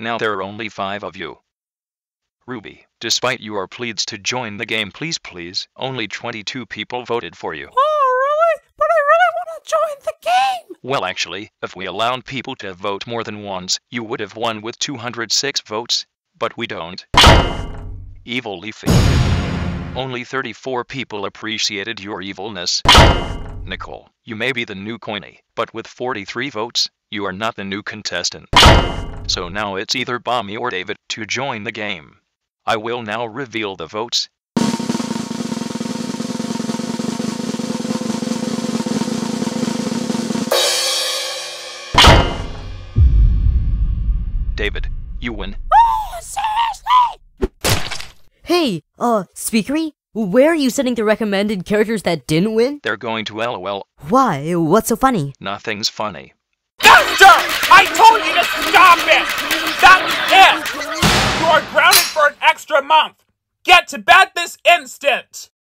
Now there are only five of you. Ruby, despite your pleads to join the game, please, please, only 22 people voted for you. Oh, really? But I really want to join the game! Well, actually, if we allowed people to vote more than once, you would have won with 206 votes. But we don't. Evil Leafy. Only 34 people appreciated your evilness. Nickel, you may be the new Coiny, but with 43 votes, you are not the new contestant. So now it's either Bomby or David to join the game. I will now reveal the votes. David, you win. Oh, seriously? Hey, uh, Speakery? Where are you sending the recommended characters that didn't win? They're going to LOL. Why? What's so funny? Nothing's funny. Doctor! I told That's it! You are grounded for an extra month! Get to bed this instant!